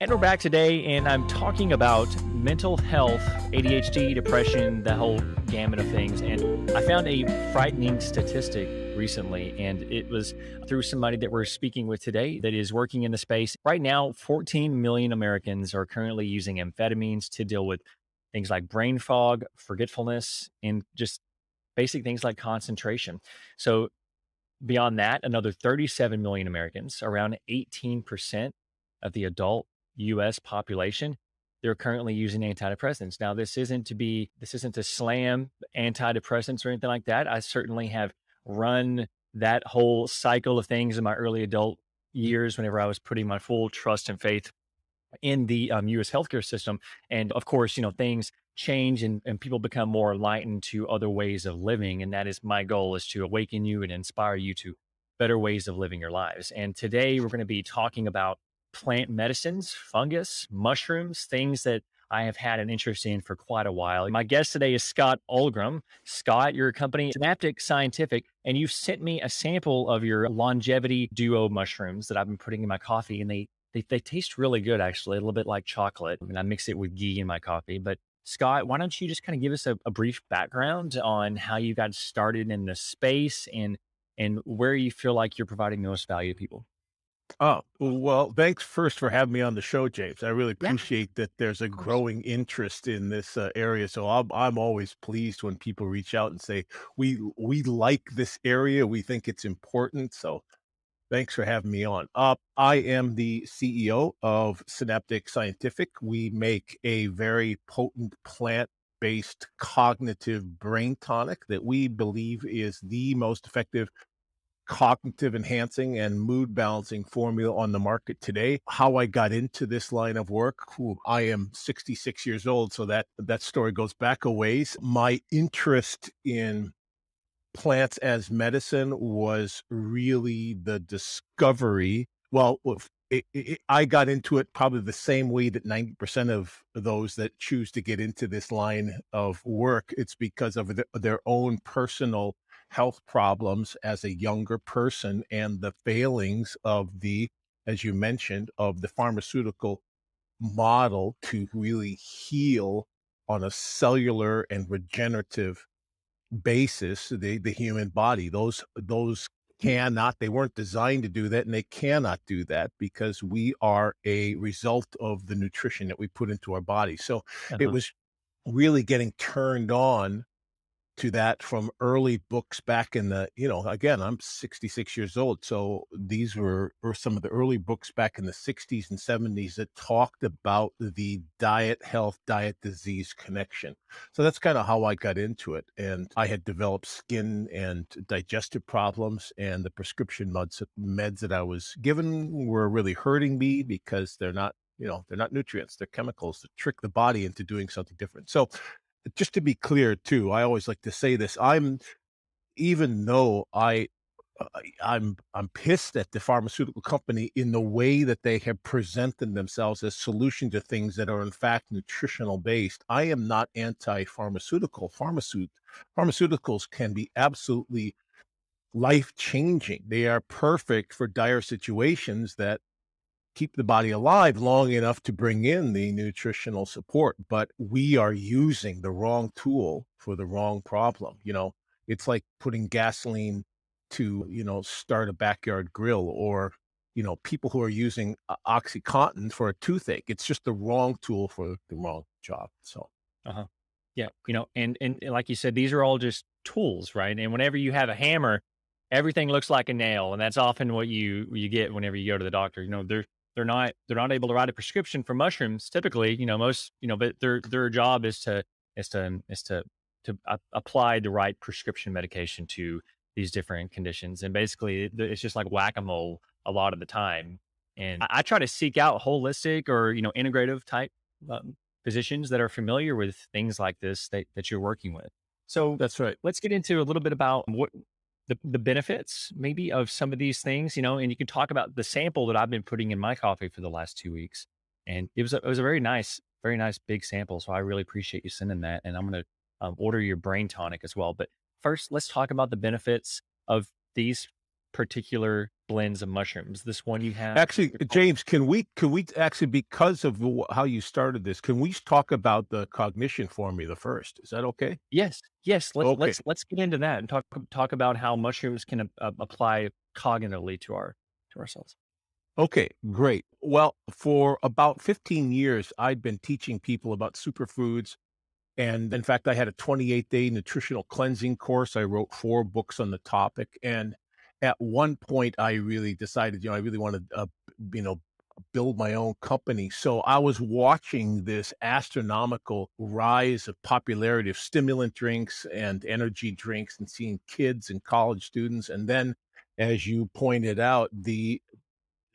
And we're back today, and I'm talking about mental health, ADHD, depression, the whole gamut of things. And I found a frightening statistic recently, and it was through somebody that we're speaking with today that is working in the space. Right now, 14 million Americans are currently using amphetamines to deal with things like brain fog, forgetfulness, and just basic things like concentration. So, beyond that, another 37 million Americans, around 18% of the adult US population, they're currently using antidepressants. Now, this isn't to be, this isn't to slam antidepressants or anything like that. I certainly have run that whole cycle of things in my early adult years whenever I was putting my full trust and faith in the um, US healthcare system. And of course, you know, things change and, and people become more enlightened to other ways of living. And that is my goal is to awaken you and inspire you to better ways of living your lives. And today we're going to be talking about plant medicines, fungus, mushrooms, things that I have had an interest in for quite a while. My guest today is Scott Ohlgren. Scott, your company, Synaptic Scientific, and you've sent me a sample of your longevity duo mushrooms that I've been putting in my coffee, and they they, they taste really good, actually, a little bit like chocolate. I mean, I mix it with ghee in my coffee. But Scott, why don't you just kind of give us a, a brief background on how you got started in the space and and where you feel like you're providing the most value to people? Oh, well, thanks first for having me on the show, James. I really Yeah, appreciate that there's a of course. growing interest in this uh, area. So I'm I'm always pleased when people reach out and say we we like this area, we think it's important. So thanks for having me on. Uh, I am the CEO of Synaptic Scientific. We make a very potent plant-based cognitive brain tonic that we believe is the most effective cognitive enhancing and mood balancing formula on the market today. How I got into this line of work, whew, I am 66 years old, so that that story goes back a ways. My interest in plants as medicine was really the discovery. Well, I got into it probably the same way that 90% of those that choose to get into this line of work, it's because of the, their own personal health problems as a younger person and the failings of the, as you mentioned, of the pharmaceutical model to really heal on a cellular and regenerative basis the the human body those those cannot they weren't designed to do that and they cannot do that because we are a result of the nutrition that we put into our body so it Uh-huh. was really getting turned on to that from early books back in the you know again i'm 66 years old so these were, were some of the early books back in the 60s and 70s that talked about the diet health diet disease connection. So that's kind of how i got into it and i had developed skin and digestive problems and the prescription meds, meds that i was given were really hurting me because they're not you know they're not nutrients they're chemicals that trick the body into doing something different. So just to be clear too, I always like to say this. I'm even though I uh, I'm I'm pissed at the pharmaceutical company in the way that they have presented themselves as solution to things that are in fact nutritional based. I am not anti-pharmaceutical. Pharmaceut pharmaceuticals can be absolutely life changing. They are perfect for dire situations that keep the body alive long enough to bring in the nutritional support, but we are using the wrong tool for the wrong problem. You know, it's like putting gasoline to, you know, start a backyard grill or, you know, people who are using Oxycontin for a toothache. It's just the wrong tool for the wrong job. So, Uh-huh. Yeah, you know, and, and like you said, these are all just tools, right? And whenever you have a hammer, everything looks like a nail, and that's often what you you get whenever you go to the doctor. You know, they're they're not they're not able to write a prescription for mushrooms typically. You know, most you know, but their their job is to is to is to to apply the right prescription medication to these different conditions, and basically it's just like whack a mole a lot of the time. And I, I try to seek out holistic or you know integrative type um, physicians that are familiar with things like this that, that you're working with. So that's right. let's get into a little bit about what the, the benefits maybe of some of these things, you know, and you can talk about the sample that I've been putting in my coffee for the last two weeks. And it was a, it was a very nice, very nice big sample. So I really appreciate you sending that. And I'm going to um, order your brain tonic as well. But first, let's talk about the benefits of these particular blends of mushrooms? This one you have? Actually, James, can we can we actually because of how you started this, can we talk about the cognition formula first? Is that okay? Yes, yes. Let's okay. let's let's get into that and talk talk about how mushrooms can uh, apply cognitively to our to ourselves. Okay, great. Well, for about 15 years, I'd been teaching people about superfoods. And in fact, I had a 28 day nutritional cleansing course. I wrote four books on the topic. And at one point, I really decided, you know, I really wanted to, uh, you know, build my own company. So I was watching this astronomical rise of popularity of stimulant drinks and energy drinks and seeing kids and college students. And then, as you pointed out, the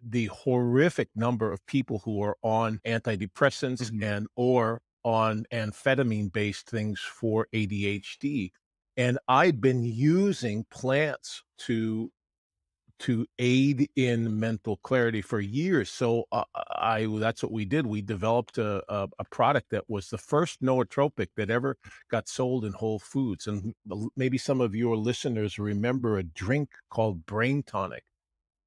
the horrific number of people who are on antidepressants mm-hmm. and or on amphetamine based things for ADHD and I'd been using plants to to aid in mental clarity for years. So uh, I that's what we did. We developed a, a, a, product that was the first nootropic that ever got sold in Whole Foods. And maybe some of your listeners remember a drink called Brain Tonic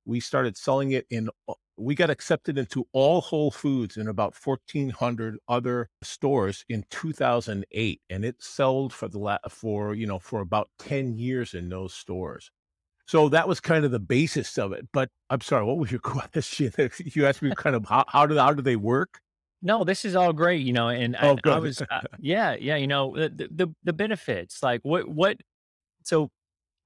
we started selling it in we got accepted into all whole foods in about 1400 other stores in 2008 and it sold for the la- for you know for about 10 years in those stores so that was kind of the basis of it but i'm sorry what was your question? You asked me kind of how, how do how do they work? No, this is all great, you know, and, oh, I, I was, uh, yeah, yeah, you know, the, the the benefits, like what what, so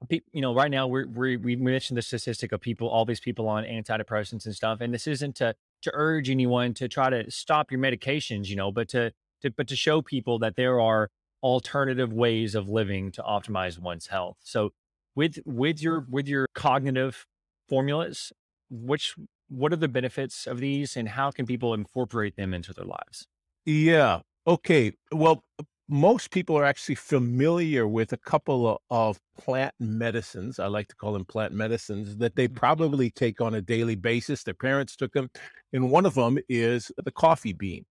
you know, right now we're, we we mentioned the statistic of people, all these people on antidepressants and stuff, and this isn't to to urge anyone to try to stop your medications, you know, but to to but to show people that there are alternative ways of living to optimize one's health. So with with your with your cognitive formulas, which what are the benefits of these, and how can people incorporate them into their lives? Yeah. Okay. Well, most people are actually familiar with a couple of, of, plant medicines. I like to call them plant medicines that they mm-hmm. probably take on a daily basis. Their parents took them. And one of them is the coffee bean.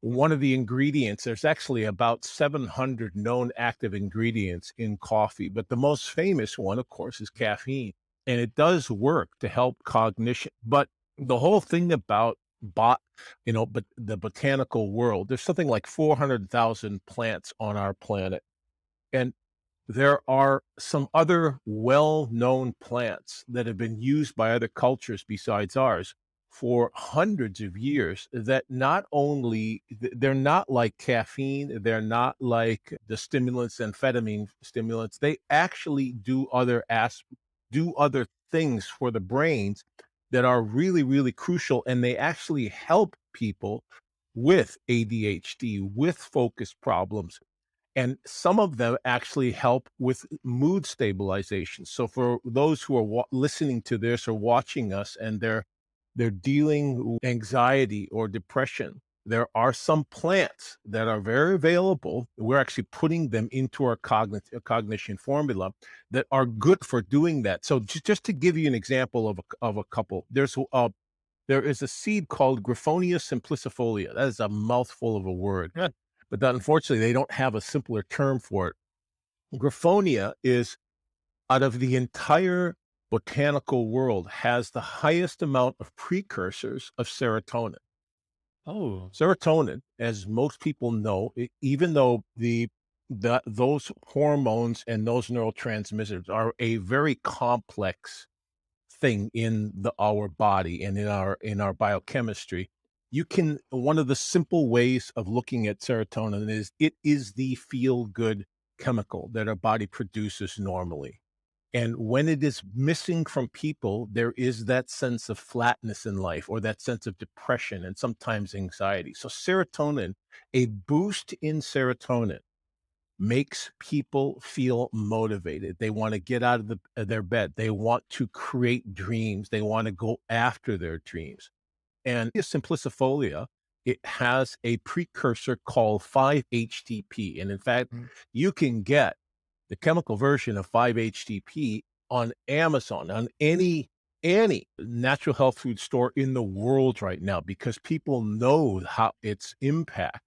One of the ingredients, there's actually about 700 known active ingredients in coffee, but the most famous one, of course, is caffeine. And it does work to help cognition. But the whole thing about bot, you know, but the botanical world. There's something like 400,000 plants on our planet. And there are some other well-known plants that have been used by other cultures besides ours for hundreds of years that not only they're not like caffeine they're not like the stimulants amphetamine stimulants they actually do other as do other things for the brains that are really, really crucial. And they actually help people with ADHD, with focus problems. And some of them actually help with mood stabilization. So for those who are wa- listening to this or watching us and they're they're dealing with anxiety or depression, there are some plants that are very available. We're actually putting them into our cognitive uh, cognition formula that are good for doing that. So just, just to give you an example of a, of a couple, there's a there is a seed called Griffonia simplicifolia. That is a mouthful of a word, yeah. but that, unfortunately they don't have a simpler term for it. Griffonia is out of the entire botanical world has the highest amount of precursors of serotonin. Oh, serotonin, as most people know, even though the that those hormones and those neurotransmitters are a very complex thing in the our body and in our in our biochemistry you can one of the simple ways of looking at serotonin is it is the feel good chemical that our body produces normally and when it is missing from people, there is that sense of flatness in life or that sense of depression and sometimes anxiety. So, serotonin, a boost in serotonin, makes people feel motivated. They want to get out of, the, their bed. They want to create dreams. They want to go after their dreams. And simplicifolia, it has a precursor called 5-HTP. And in fact, mm-hmm. you can get the chemical version of 5-HTP on Amazon, on any any natural health food store in the world right now because people know how its impact.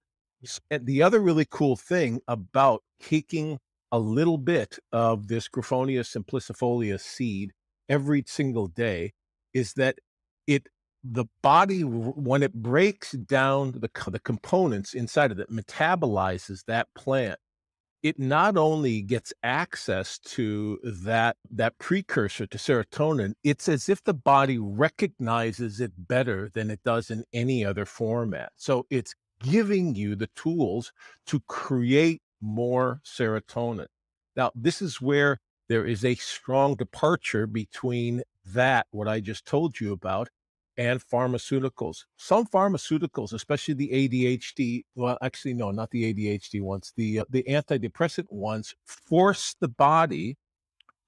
Mm. And the other really cool thing about taking a little bit of this Griffonia simplicifolia seed every single day is that it the body when it breaks down the the components inside of it metabolizes that plant it not only gets access to that that precursor to serotonin it's as if the body recognizes it better than it does in any other format. So it's giving you the tools to create more serotonin. Now this is where there is a strong departure between that what i just told you about and pharmaceuticals. Some pharmaceuticals, especially the ADHD, well, actually, no, not the ADHD ones, the uh, the antidepressant ones, force the body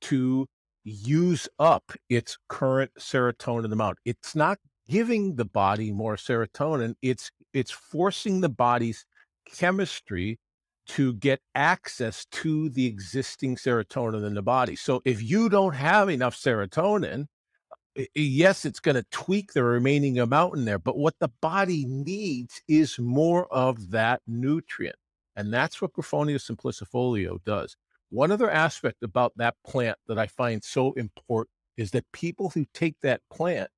to use up its current serotonin amount. It's not giving the body more serotonin. It's it's forcing the body's chemistry to get access to the existing serotonin in the body. So if you don't have enough serotonin, yes, it's going to tweak the remaining amount in there, but what the body needs is more of that nutrient. And that's what Griffonia simplicifolia does. One other aspect about that plant that I find so important is that people who take that plant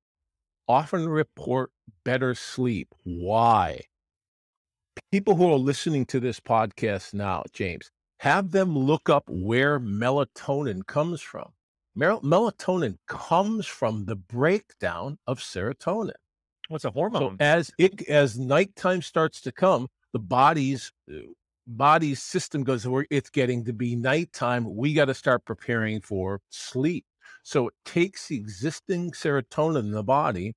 often report better sleep. Why? People who are listening to this podcast now, James, have them look up where melatonin comes from melatonin comes from the breakdown of serotonin. What's a hormone? So as it as nighttime starts to come, the body's uh, body's system goes, it's getting to be nighttime. We got to start preparing for sleep. So it takes the existing serotonin in the body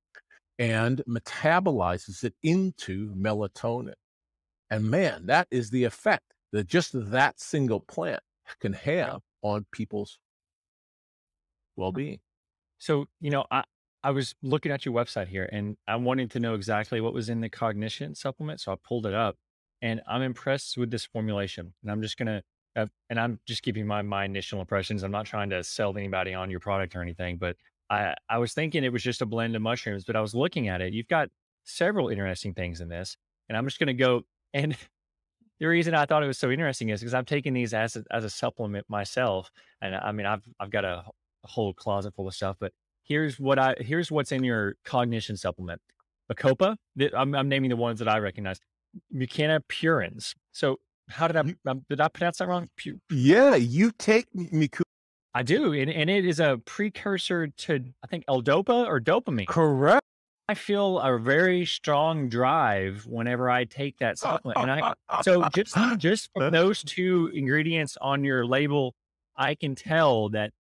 and metabolizes it into melatonin. And man, that is the effect that just that single plant can have on people's well-being. So, you know, I I was looking at your website here and I wanted to know exactly what was in the cognition supplement. So I pulled it up and I'm impressed with this formulation. And I'm just going to, uh, and I'm just giving my, my initial impressions. I'm not trying to sell anybody on your product or anything, but I, I was thinking it was just a blend of mushrooms, but I was looking at it. You've got several interesting things in this. And I'm just going to go and the reason I thought it was so interesting is because I'm taking these as a, as a supplement myself. And I mean, I've, I've got a a whole closet full of stuff. But here's what I here's what's in your cognition supplement. Bacopa. I'm, I'm naming the ones that I recognize. Mucuna purins. So how did I um, did I pronounce that wrong? Pu- yeah, you take Mucuna. I do, and, and it is a precursor to I think L-Dopa or dopamine. Correct. I feel a very strong drive whenever I take that supplement, and I so just just from those two ingredients on your label, I can tell that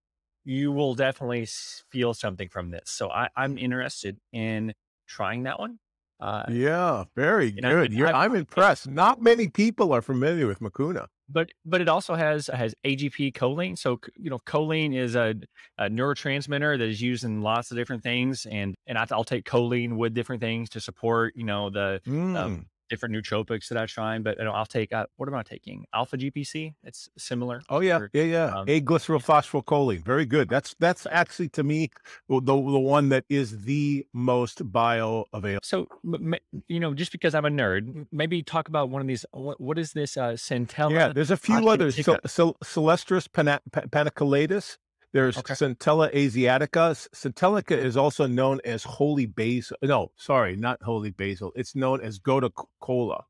you will definitely feel something from this. So I, I'm interested in trying that one. Uh, yeah, very good. I, am I'm impressed. Not many people are familiar with Mucuna. But but it also has has AGP choline. So you know, choline is a, a neurotransmitter that is used in lots of different things, and and I, will take choline with different things to support you know the mm. um, different nootropics that I try, but I'll take uh, what am I taking? Alpha GPC. It's similar. Oh yeah, yeah, yeah. Um, A-glycerylphosphorylcholine. Very good. That's that's actually to me the the one that is the most bioavailable. So you know, just because I'm a nerd, maybe talk about one of these. What, what is this? Uh, Centella. Yeah, there's a few others. So, so Celastrus paniculatus there's okay. Centella asiatica. Centellica is also known as holy basil. No, sorry, not holy basil. It's known as gotu kola.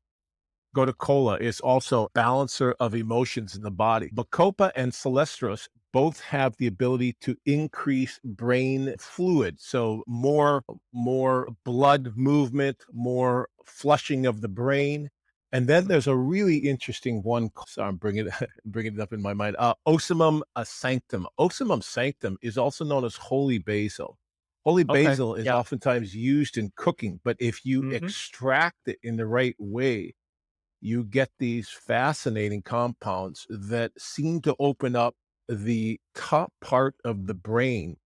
Gotu kola is also balancer of emotions in the body. Bacopa and Celastrus both have the ability to increase brain fluid. So more, more blood movement, more flushing of the brain. And then there's a really interesting one. So I'm bringing it, bringing it up in my mind. Uh, Ocimum sanctum. Ocimum sanctum is also known as holy basil. Holy okay. basil is yeah. oftentimes used in cooking, but if you mm-hmm. extract it in the right way, you get these fascinating compounds that seem to open up the top part of the brain,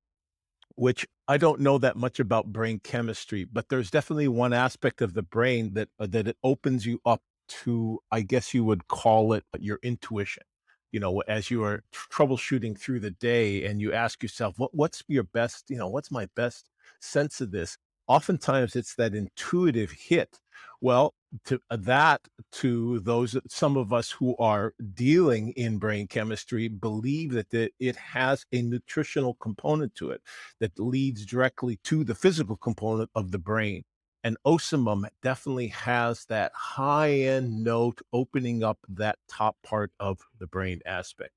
which I don't know that much about brain chemistry, but there's definitely one aspect of the brain that uh, that it opens you up to, I guess you would call it your intuition. You know, as you are troubleshooting through the day and you ask yourself, what, what's your best, you know, what's my best sense of this? Oftentimes it's that intuitive hit Well, to uh, that to those some of us who are dealing in brain chemistry believe that the, it has a nutritional component to it that leads directly to the physical component of the brain and ocimum definitely has that high end note opening up that top part of the brain aspect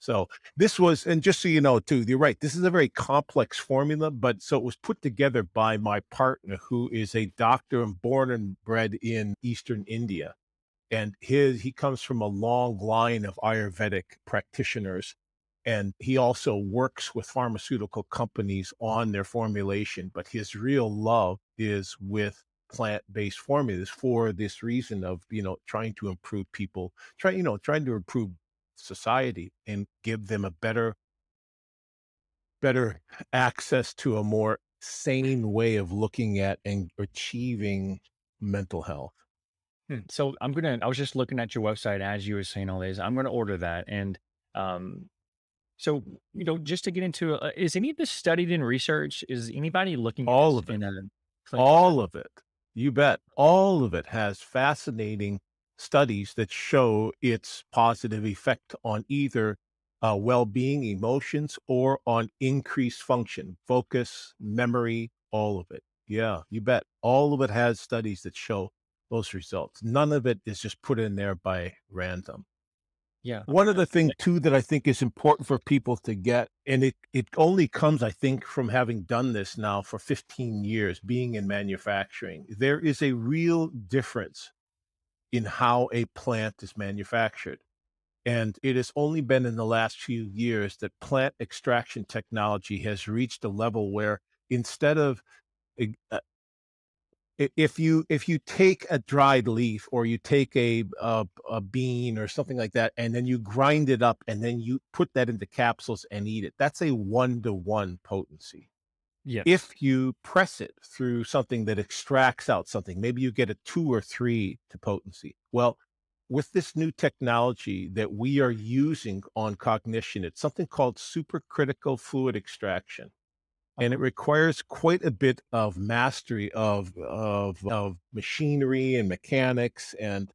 so this was, and just so you know, too, you're right. This is a very complex formula, but so it was put together by my partner, who is a doctor and born and bred in Eastern India, and his he comes from a long line of Ayurvedic practitioners, and he also works with pharmaceutical companies on their formulation. But his real love is with plant-based formulas for this reason of you know trying to improve people try you know trying to improve society and give them a better better access to a more sane way of looking at and achieving mental health. Hmm. So I'm gonna. I was just looking at your website as you were saying all this. I'm gonna order that, and um, so you know, just to get into, uh, is any of this studied in research? Is anybody looking all of it? all of it. You bet. All of it has fascinating studies that show its positive effect on either uh, well-being, emotions, or on increased function, focus, memory, all of it. Yeah, you bet. All of it has studies that show those results. None of it is just put in there by random. Yeah. One of the things too that I think is important for people to get, and it it only comes, I think, from having done this now for 15 years, being in manufacturing. There is a real difference in how a plant is manufactured. And it has only been in the last few years that plant extraction technology has reached a level where instead of uh, if you if you take a dried leaf or you take a, a, a bean or something like that and then you grind it up and then you put that into capsules and eat it that's a one to one potency yeah. If you press it through something that extracts out something, maybe you get a two or three to potency. Well, with this new technology that we are using on cognition, it's something called supercritical fluid extraction. And it requires quite a bit of mastery of, of, of machinery and mechanics and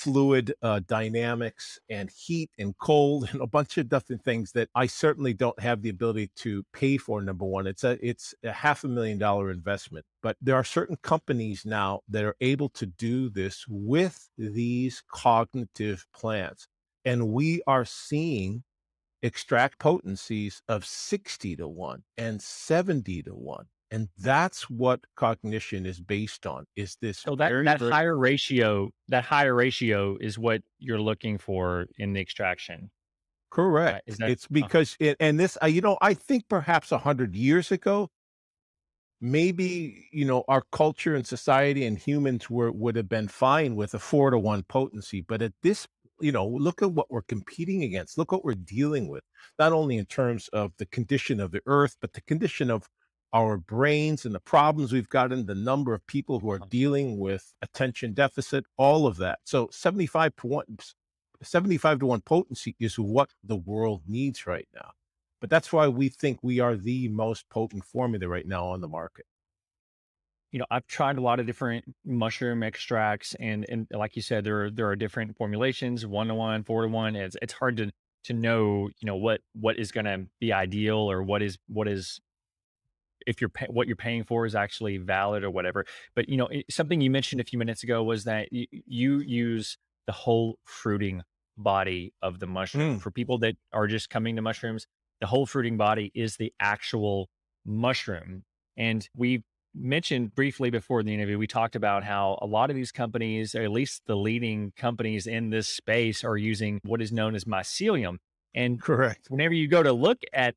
fluid uh, dynamics and heat and cold and a bunch of different things that I certainly don't have the ability to pay for. Number one, it's a it's a half a million dollar investment, but there are certain companies now that are able to do this with these cognitive plants, and we are seeing extract potencies of 60 to 1 and 70 to 1 and that's what cognition is based on is this so that, that higher ratio that higher ratio is what you're looking for in the extraction correct right? that, it's because uh, it, and this you know i think perhaps a hundred years ago maybe you know our culture and society and humans were would have been fine with a four to one potency but at this you know look at what we're competing against look what we're dealing with not only in terms of the condition of the earth but the condition of our brains and the problems we've got gotten, the number of people who are uh-huh. dealing with attention deficit, all of that. So 75 to 1, 75 to 1 potency is what the world needs right now. But that's why we think we are the most potent formula right now on the market. You know, I've tried a lot of different mushroom extracts, and and like you said, there are there are different formulations, one to one, four to one. It's it's hard to to know, you know, what what is going to be ideal or what is what is if you're pay, what you're paying for is actually valid or whatever. But you know, something you mentioned a few minutes ago was that you, you use the whole fruiting body of the mushroom mm. for people that are just coming to mushrooms. The whole fruiting body is the actual mushroom, and we mentioned briefly before the interview. We talked about how a lot of these companies, or at least the leading companies in this space, are using what is known as mycelium. And correct. Whenever you go to look at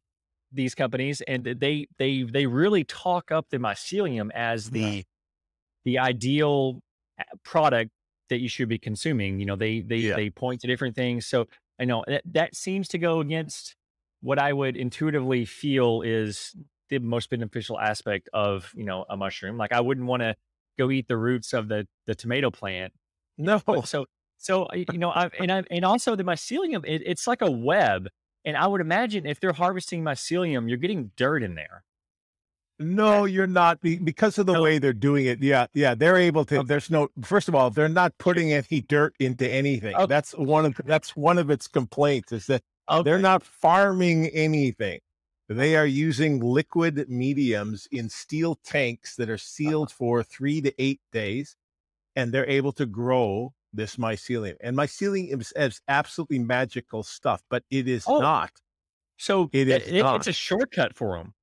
these companies, and they they they really talk up the mycelium as the yeah. the ideal uh, product that you should be consuming. You know, they they yeah. they point to different things. So I know that that seems to go against what I would intuitively feel is the most beneficial aspect of you know a mushroom. Like I wouldn't want to go eat the roots of the the tomato plant. No. So so you know, I, and I, and also the mycelium, it, it's like a web and I would imagine if they're harvesting mycelium, you're getting dirt in there. No, you're not because of the No. way they're doing it. Yeah, yeah, they're able to. Okay. There's no. First of all, they're not putting any dirt into anything. Okay. That's one of that's one of its complaints is that Okay. they're not farming anything. They are using liquid mediums in steel tanks that are sealed uh-huh. for three to eight days, and they're able to grow this mycelium. And mycelium is, is absolutely magical stuff, but it is Oh. not. So It it- is it- not. it's a shortcut for them.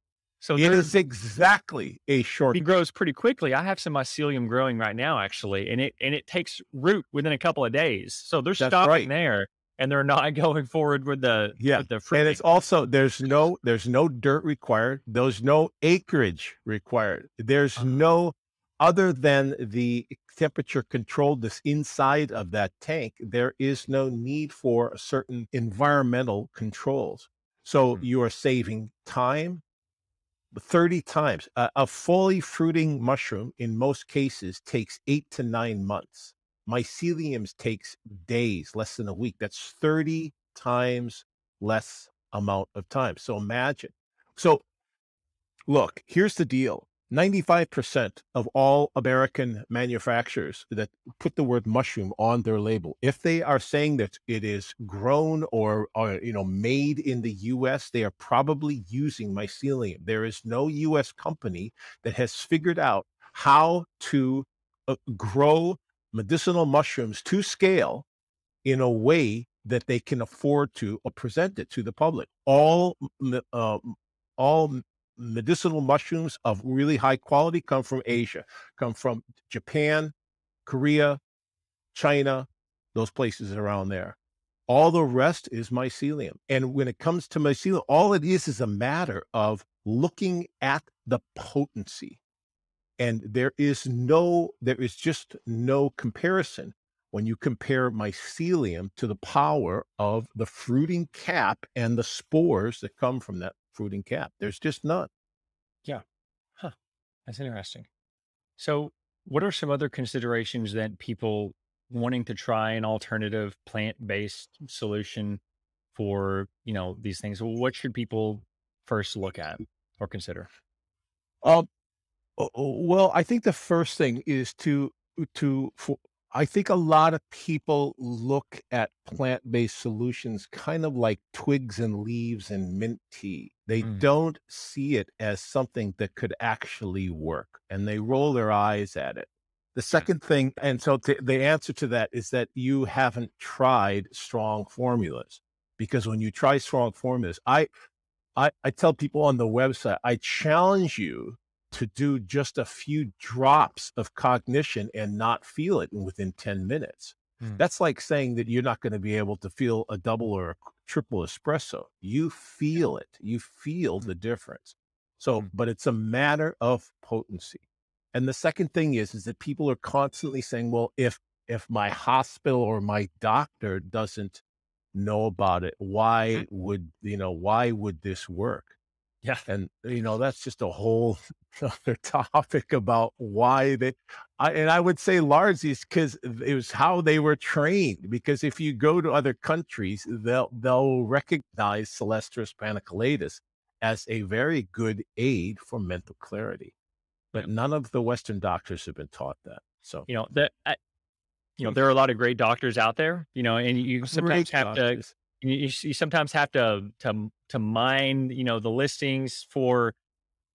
So it is exactly a short. it grows pretty quickly. I have some mycelium growing right now, actually, and it and it takes root within a couple of days. So they're That's stopping right. there, and they're not going forward with the Yeah, with the and it's also there's no there's no dirt required there's no acreage required there's Uh-huh. no other than the temperature controlled this inside of that tank there is no need for a certain environmental controls so Hmm. you are saving time 30 times a, a fully fruiting mushroom in most cases takes eight to nine months myceliums takes days less than a week. That's 30 times less amount of time. So imagine so look here's the deal. 95% of all american manufacturers that put the word mushroom on their label if they are saying that it is grown or, or you know made in the us they are probably using mycelium. There is no us company that has figured out how to uh, grow medicinal mushrooms to scale in a way that they can afford to uh, present it to the public. All uh, all medicinal mushrooms of really high quality come from Asia, come from Japan, Korea, China, those places around there. All the rest is mycelium. And when it comes to mycelium, all it is is a matter of looking at the potency. And there is no, there is just no comparison when you compare mycelium to the power of the fruiting cap and the spores that come from that fruiting cap. There's just none. Yeah. Huh. That's interesting. So, what are some other considerations that people wanting to try an alternative plant-based solution for, you know, these things? What should people first look at or consider? Um, well, I think the first thing is to to for, I think a lot of people look at plant-based solutions kind of like twigs and leaves and mint tea. They Mm. don't see it as something that could actually work, and they roll their eyes at it. The second thing, and so t- the answer to that is that you haven't tried strong formulas because when you try strong formulas, I I, I tell people on the website, I challenge you to do just a few drops of cognition and not feel it within 10 minutes. Hmm. That's like saying that you're not going to be able to feel a double or a triple espresso. You feel it, you feel the difference. So, Hmm. but it's a matter of potency. And the second thing is, is that people are constantly saying, well, if if my hospital or my doctor doesn't know about it, why would you know why would this work? Yeah. And you know that's just a whole other topic about why they. I, and I would say largely it's because it was how they were trained. Because if you go to other countries, they'll they'll recognize Celastrus paniculatus as a very good aid for mental clarity, but none of the Western doctors have been taught that. So You know, that I, you know, there are a lot of great doctors out there, you know, and you sometimes great have to doctors. you, you you sometimes have to to to mine you know the listings for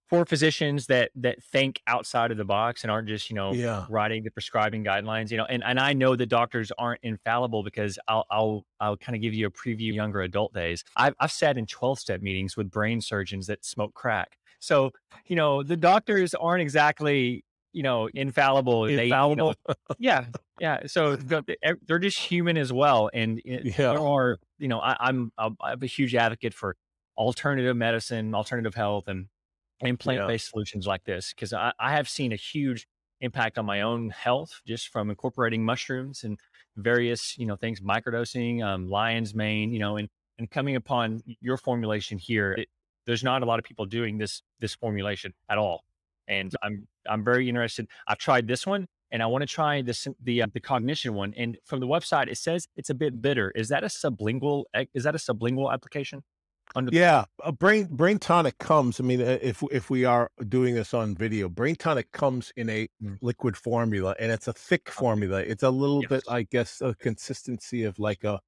for physicians that that think outside of the box and aren't just you know Yeah. writing the prescribing guidelines you know and and I know that doctors aren't infallible because I'll I'll I'll kind of give you a preview younger adult days I've I've sat in 12 step meetings with brain surgeons that smoke crack so you know the doctors aren't exactly you know infallible They, you know, Infallible. yeah yeah so the- the- they're just human as well and it- Yeah. there are you know I, i'm i'm I'm a huge advocate for alternative medicine alternative health and and plant-based solutions like this because I, I have seen a huge impact on my own health just from incorporating mushrooms and various you know things microdosing um, lion's mane you know and and coming upon your formulation here it, there's not a lot of people doing this this formulation at all and i'm i'm very interested i've tried this one and i want to try this the uh, the cognition one and from the website it says it's a bit bitter is that a sublingual is that a sublingual application Under- Yeah, a brain brain tonic comes. I mean, uh, if if we are doing this on video, brain tonic comes in a Mm. liquid formula, and it's a thick formula. It's a little bit, I guess, a consistency of like a.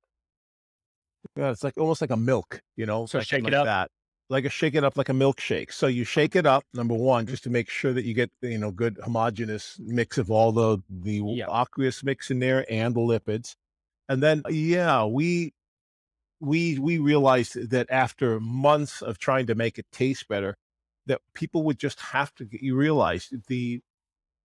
Yeah, it's like almost like a milk, you know, So like, shake it like up? that, like a shake it up like a milkshake. So you shake it up, number one, Mhm. just to make sure that you get you know good homogenous mix of all the the Yeah. aqueous mix in there and the lipids, and then yeah, we we we realized that after months of trying to make it taste better, that people would just have to get you realize the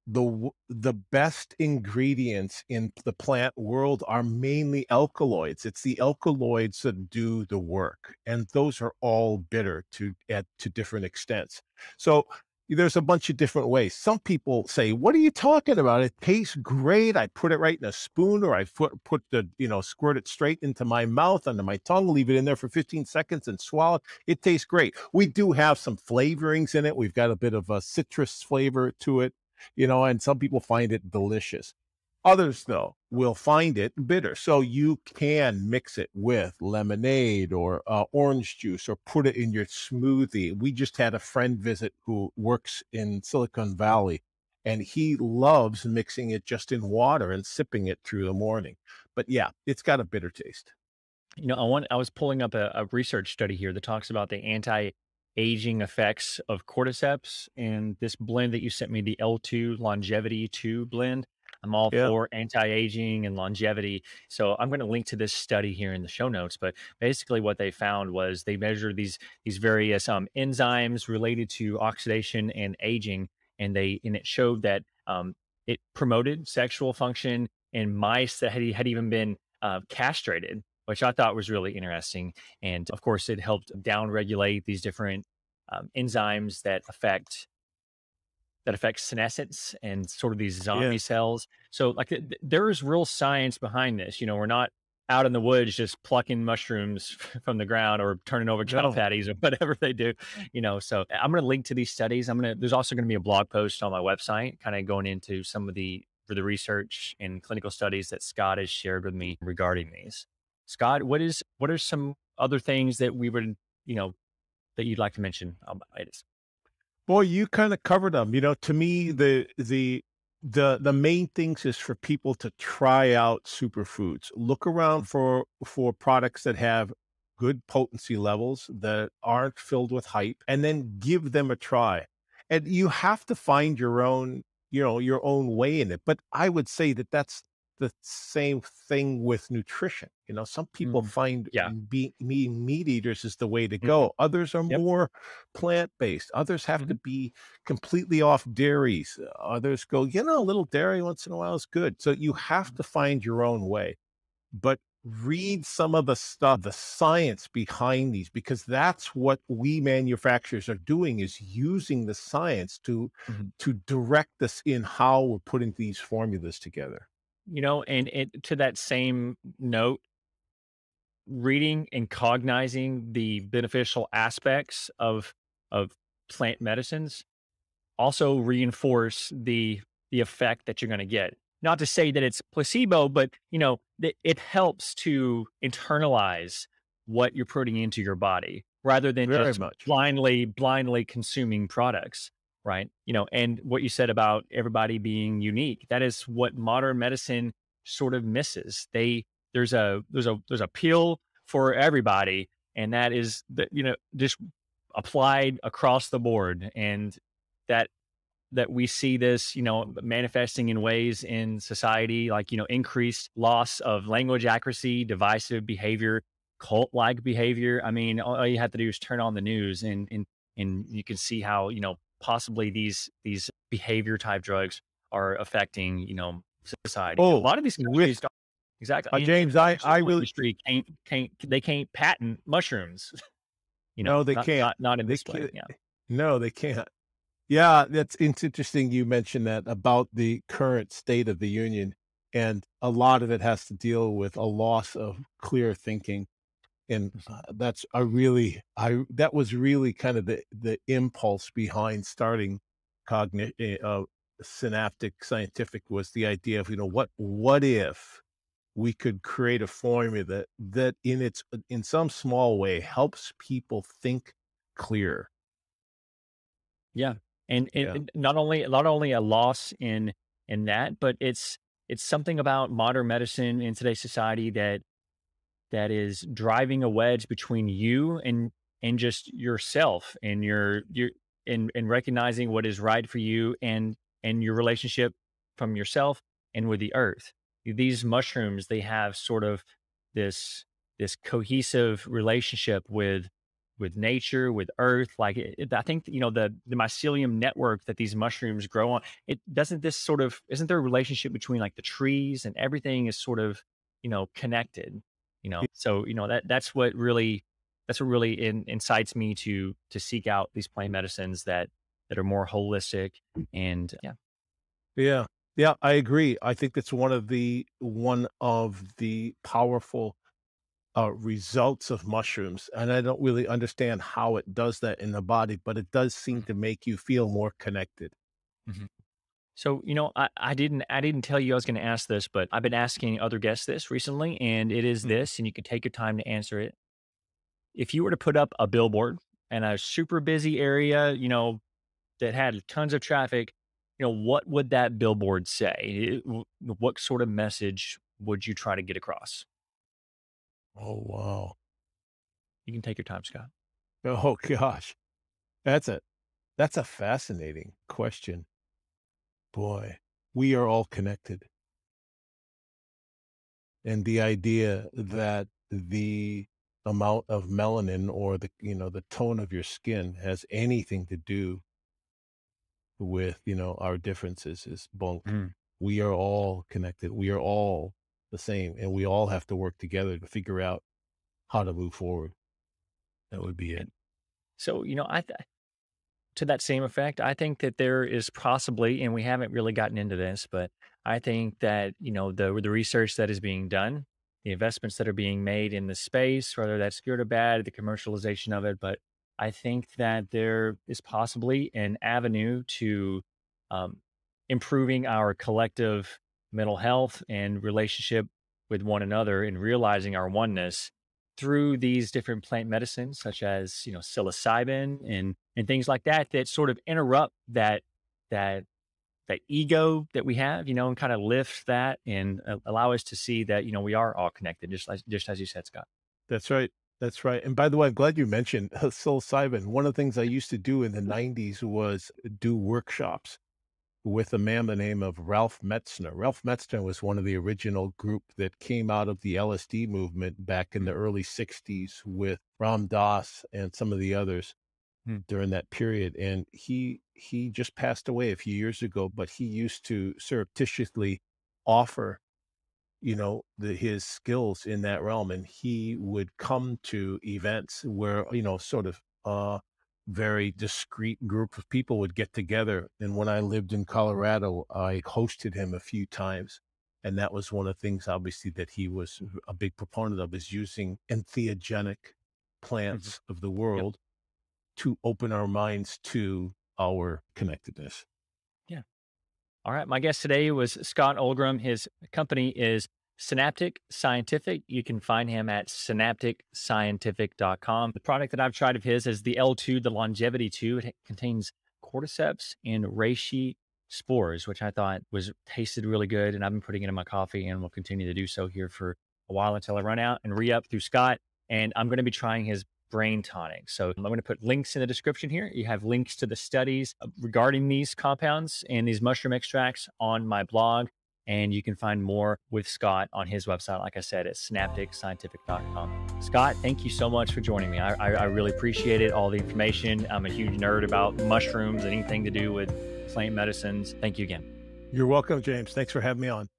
the the best ingredients in the plant world are mainly alkaloids. It's the alkaloids that do the work, and those are all bitter to at to different extents. So there's a bunch of different ways. Some people say, "What are you talking about? It tastes great. I put it right in a spoon, or I put put the you know squirt it straight into my mouth under my tongue, leave it in there for 15 seconds, and swallow. it. It tastes great. We do have some flavorings in it. We've got a bit of a citrus flavor to it, you know, and some people find it delicious. Others, though, will find it bitter. So you can mix it with lemonade or uh, orange juice or put it in your smoothie. We just had a friend visit who works in Silicon Valley and he loves mixing it just in water and sipping it through the morning. But yeah, it's got a bitter taste. You know, I want I was pulling up a, a research study here that talks about the anti-aging effects of cordyceps and this blend that you sent me, the L2 Longevity 2 blend. I'm all Yeah. for anti-aging and longevity. So I'm going to link to this study here in the show notes. But basically what they found was they measured these these various um, enzymes related to oxidation and aging, and they and it showed that um, it promoted sexual function in mice that had, had even been uh, castrated, which I thought was really interesting. And of course, it helped downregulate these different um, enzymes that affect that affect senescence and sort of these zombie Yeah. cells. So, like, th- there is real science behind this. You know, we're not out in the woods just plucking mushrooms from the ground or turning over cow No. patties or whatever they do. You know, so I'm going to link to these studies. I'm going to. There's also going to be a blog post on my website, kind of going into some of the for the research and clinical studies that Scott has shared with me regarding these. Scott, what is what are some other things that we would you know that you'd like to mention about itis? You kind of covered them. You know, to me, the the the the main things is for people to try out superfoods. Look around mm. for for products that have good potency levels that aren't filled with hype, and then give them a try. And you have to find your own, you know, your own way in it. But I would say that that's the same thing with nutrition. You know, some people Mm, find yeah. be, being meat eaters is the way to Mhm. go. Others are Yep. more plant based. Others have to Mhm. be completely off dairies. Others go, you know, a little dairy once in a while is good. So you have to find your own way. But read some of the stuff, the science behind these, because that's what we manufacturers are doing is using the science to Mhm. to direct us in how we're putting these formulas together. You know, and it to that same note, reading and cognizing the beneficial aspects of of plant medicines also reinforce the the effect that you're going to get. Not to say that it's placebo, but you know, that it helps to internalize what you're putting into your body rather than Very just much. blindly blindly consuming products right? You know and what you said about everybody being unique that is what modern medicine sort of misses. They there's a there's a there's a pill for everybody and that is that you know just applied across the board and that that we see this you know manifesting in ways in society like you know increased loss of language accuracy divisive behavior cult like behavior. I mean all, all you have to do is turn on the news and and and you can see how you know possibly these these behavior type drugs are affecting you know society Oh, a lot of these countries don't- exactly Uh, mean, James, I, I really industry can't can't they can't patent mushrooms you know No, they not, can't. not, not in They this way yeah No, they can't. Yeah, that's it's interesting you mentioned that about the current state of the union, and a lot of it has to deal with a loss of clear thinking, and Mhm. uh, that's i really I that was really kind of the the impulse behind starting cognitive uh, synaptic scientific was the idea of you know what what if we could create a formula that that in its in some small way helps people think clear. Yeah. And, and yeah. not only not only a loss in in that, but it's it's something about modern medicine in today's society that that is driving a wedge between you and and just yourself and your your in in recognizing what is right for you and and your relationship from yourself and with the earth. These mushrooms, they have sort of this this cohesive relationship with with nature, with earth. Like it, I think, you know, the, the mycelium network that these mushrooms grow on, it doesn't this sort of, isn't there a relationship between like the trees and everything is sort of, you know, connected, you know? So, you know, that, that's what really, that's what really in, incites me to, to seek out these plant medicines that, that are more holistic and yeah. Yeah. Yeah, I agree. I think that's one of the one of the powerful uh, results of mushrooms, and I don't really understand how it does that in the body, but it does seem to make you feel more connected. Mm-hmm. So, you know, I, I didn't I didn't tell you I was going to ask this, but I've been asking other guests this recently, and it is mm-hmm. this, and you can take your time to answer it. If you were to put up a billboard in a super busy area, you know, that had tons of traffic, you know, what would that billboard say? What sort of message would you try to get across? Oh, wow. You can take your time, Scott. Oh gosh. That's a that's a fascinating question. Boy, we are all connected. And the idea that the amount of melanin or the you know the tone of your skin has anything to do with you know our differences is bunk. Mm. We are all connected. We are all the same, and we all have to work together to figure out how to move forward. That would be it. So, you know, I th- to that same effect, I think that there is possibly, and we haven't really gotten into this, but I think that you know the the research that is being done, the investments that are being made in the space, whether that's good or bad, the commercialization of it, but I think that there is possibly an avenue to um, improving our collective mental health and relationship with one another and realizing our oneness through these different plant medicines such as you know psilocybin and and things like that that sort of interrupt that that that ego that we have you know and kind of lift that and uh, allow us to see that you know we are all connected just just as you said scott. That's right that's right and by the way i'm glad you mentioned uh, psilocybin. One of the things i used to do in the 90s was do workshops with a man by the name of Ralph Metzner. Ralph Metzner was one of the original group that came out of the LSD movement back in the early 60s with Ram Dass and some of the others hmm. during that period. And he he just passed away a few years ago, but he used to surreptitiously offer you know the, his skills in that realm and he would come to events where you know sort of uh very discreet group of people would get together. And when I lived in Colorado, I hosted him a few times. And that was one of the things, obviously, that he was a big proponent of is using entheogenic plants mm-hmm. of the world yep. to open our minds to our connectedness. Yeah. All right. My guest today was Scott Ohlgren. His company is Synaptic Scientific. You can find him at synapticscientific.com. The product that I've tried of his is the L2, the Longevity 2. It contains cordyceps and reishi spores, which I thought was tasted really good. And I've been putting it in my coffee and will continue to do so here for a while until I run out and re up through Scott. And I'm going to be trying his brain tonic. So I'm going to put links in the description here. You have links to the studies uh, regarding these compounds and these mushroom extracts on my blog. And you can find more with Scott on his website, like I said, at synapticscientific.com. Scott, thank you so much for joining me. I, I, I really appreciate it, all the information. I'm a huge nerd about mushrooms, anything to do with plant medicines. Thank you again. You're welcome, James. Thanks for having me on.